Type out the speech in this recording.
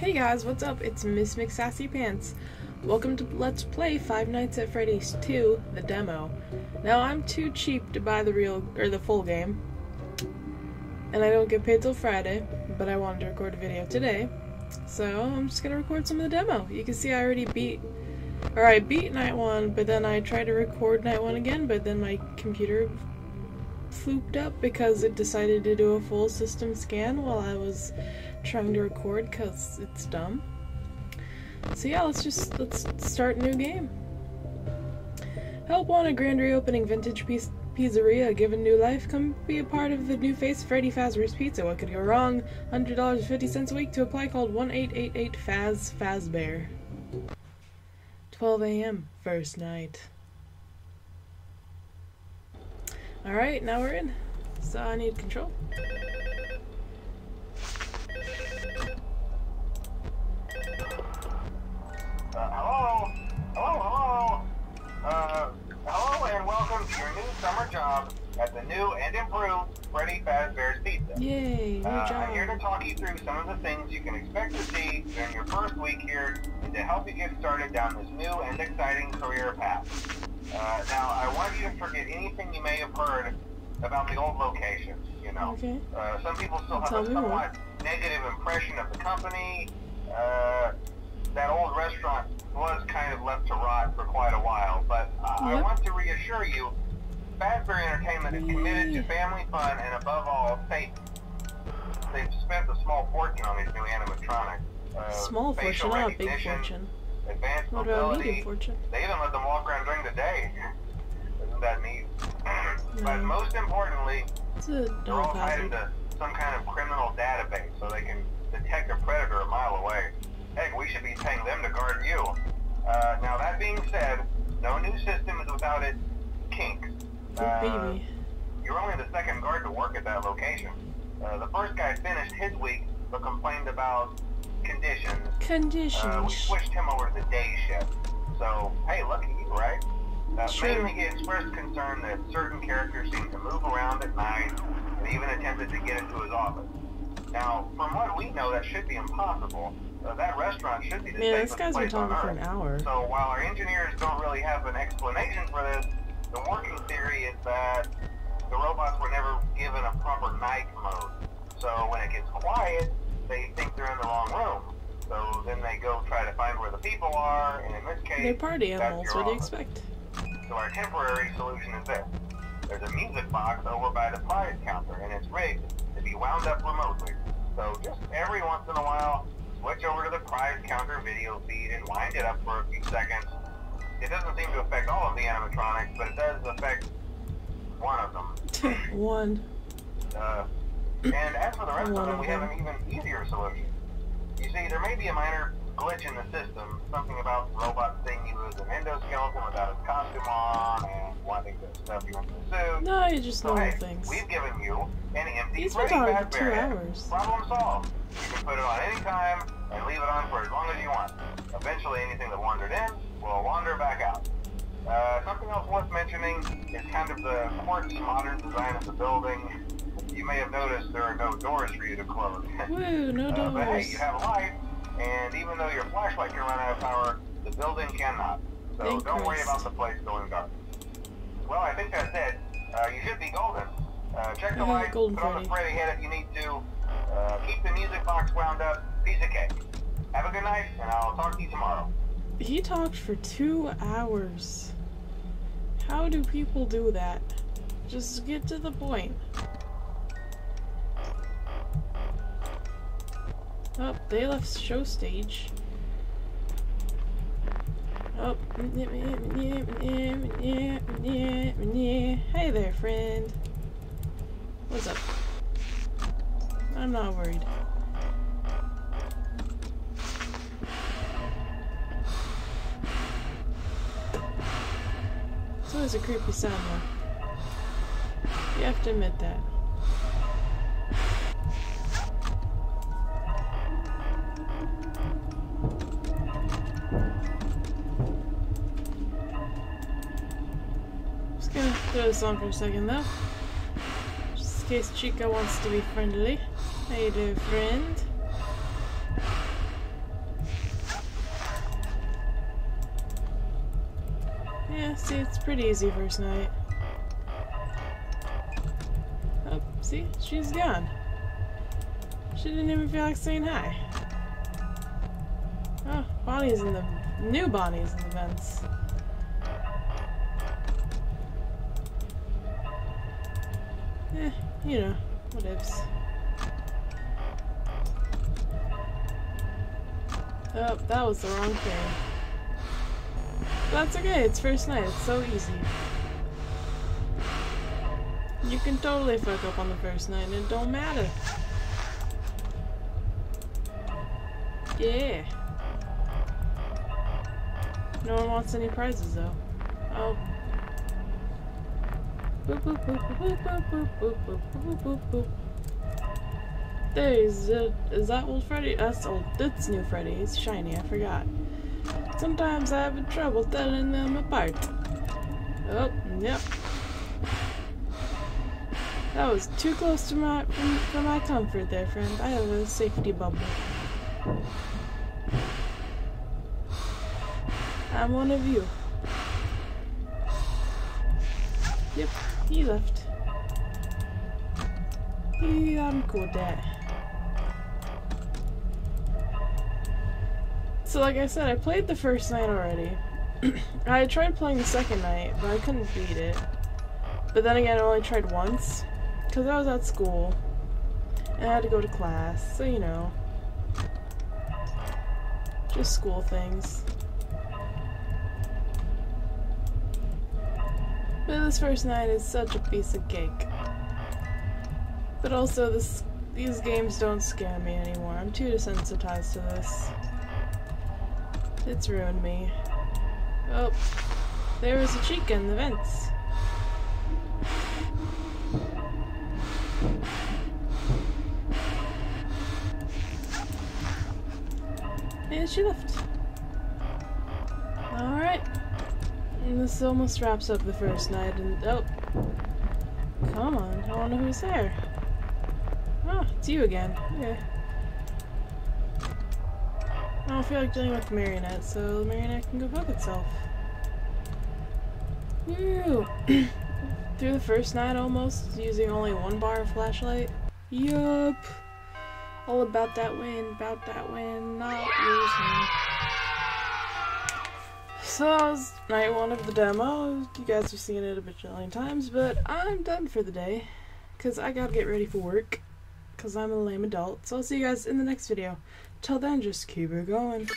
Hey guys, what's up? It's Miss McSassy Pants. Welcome to Let's Play Five Nights at Freddy's 2, the demo. Now I'm too cheap to buy the real or the full game, and I don't get paid till Friday. But I wanted to record a video today, so I'm just gonna record some of the demo. You can see I already beat, or I beat night one, but then I tried to record night one again, but then my computer flooped up because it decided to do a full system scan while I was trying to record because it's dumb. So yeah, let's just let's start a new game. Help on a grand reopening vintage piece pizzeria given new life. Come be a part of the new face Freddy Fazbear's Pizza. What could go wrong? Hundred dollars fifty cents a week to apply. Called one eight eight eight Faz Fazbear. Twelve a.m. first night. All right, now we're in. So I need control. Uh, hello? Hello, hello? Uh, hello and welcome to your new summer job at the new and improved Freddy Fazbear's Pizza. Yay, new Uh, job. I'm here to talk you through some of the things you can expect to see during your first week here and to help you get started down this new and exciting career path. Uh, now, I want you to forget anything you may have heard about the old location, you know. Okay. Uh, some people still Tell have a somewhat negative impression of the company. Uh, that old restaurant was kind of left to rot for quite a while, but uh, I want to reassure you, Fazbear Entertainment is committed to family fun and above all, safety. They've spent a small fortune on these new animatronics. Uh, Small facial fortune, not a big recognition, fortune. Advanced What about mobility. medium fortune? They even let them walk around during the day. Isn't that neat? but most importantly, It's a they're all tied into some kind of criminal database so they can detect a predator a mile away. Heck, we should be paying them to guard you. Uh, now, that being said, no new system is without its kinks. Uh, baby. You're only the second guard to work at that location. Uh, the first guy finished his week but complained about conditions. Uh, we Conditions. switched him over to the day shift. So, hey, lucky you, right? Uh, Sure. Mainly he expressed concern that certain characters seem to move around at night and even attempted to get into his office. Now, from what we know, that should be impossible. Uh, that restaurant should be the Man, this guy's been talking for an hour. So while our engineers don't really have an explanation for this, the working theory is that the robots were never given a proper night mode. So when it gets quiet, they think they're in the wrong room. So then they go try to find where the people are, and in this case, They're party that's animals. What do you expect? So our temporary solution is this. There's a music box over by the prize counter, and it's rigged to be wound up remotely. So just every once in a while, switch over to the prize counter video feed and wind it up for a few seconds. It doesn't seem to affect all of the animatronics, but it does affect one of them. One. Uh, and as for the rest One of them, we have an even easier solution. You see, there may be a minor glitch in the system, something about the robot seeing you as an endoskeleton without his costume on, and wanting to stuff you into the suit. No, you just So normal hey, things. we've given you an empty He's been Freddy talking for two hours. Problem solved. You can put it on any time and leave it on for as long as you want. Eventually, anything that wandered in will wander back out. Uh, something else worth mentioning is kind of the quartz modern design of the building. You may have noticed there are no doors for you to close. Woo, no Uh, but hey, you have light, and even though your flashlight can run out of power, the building cannot. So Thank don't worry about the place going dark. Well, I think that's it. Uh, you should be golden. Uh, check the light, put on the. Freddy head if you need to. Uh, keep the music box wound up. Piece of cake. Have a good night, and I'll talk to you tomorrow. He talked for two hours. How do people do that? Just get to the point. Oh, they left show stage. Oh, hey there, friend. What's up? I'm not worried. It's always a creepy sound, though. You have to admit that. Just gonna throw this on for a second, though. Just in case Chica wants to be friendly. Hey there, friend. See, it's pretty easy first night. Oh, see? She's gone. She didn't even feel like saying hi. Oh, Bonnie's in the... New Bonnie's in the vents. Eh, you know, whatevs. Oh, that was the wrong thing. That's okay, it's first night, it's so easy. You can totally fuck up on the first night and it don't matter. Yeah. No one wants any prizes though. Oh. Boop, boop, boop, There is it. Is is that old Freddy? That's old. That's new Freddy. It's shiny. I forgot. Sometimes I have trouble telling them apart. Oh, yep. That was too close to my for my comfort there, friend. I have a safety bubble. I'm one of you. Yep, he left. Yeah, I'm cool that. So like I said, I played the first night already. I tried playing the second night, but I couldn't beat it. But then again, I only tried once. Because I was at school. And I had to go to class, so you know. Just school things. But this first night is such a piece of cake. But also, this these games don't scare me anymore. I'm too desensitized to this. It's ruined me. Oh, there was a chica in the vents. And she left. Alright. And this almost wraps up the first night and oh come on, I wanna know who's there. Oh, it's you again. Yeah. I don't feel like dealing with the marionette, so the marionette can go fuck itself. Woo! Through the first night almost, using only one bar of flashlight. Yup. All about that win, about that win, not losing. So that was night one of the demo. You guys have seen it a bajillion times, but I'm done for the day. Because I gotta get ready for work. Because I'm a lame adult. So I'll see you guys in the next video. Till then, just keep it going.